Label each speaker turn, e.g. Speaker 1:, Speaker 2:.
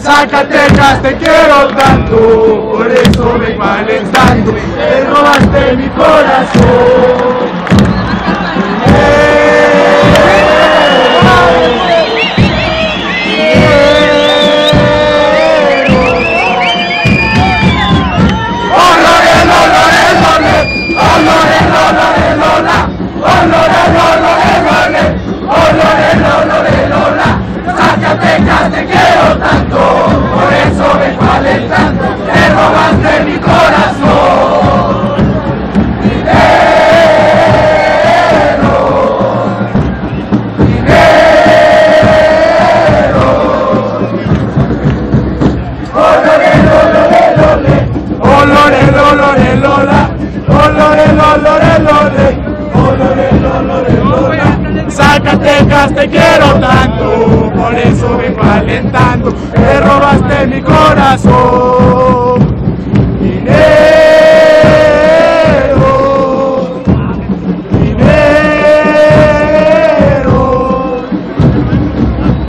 Speaker 1: Zacatecas te quiero tanto, por eso vengo alentando, te robaste mi corazón. Zacatecas te quiero tanto, por eso vengo alentando, te robaste mi corazón. Olore, olore, lola, Zacatecas te quiero tanto, por eso vengo alentando, te robaste mi corazón.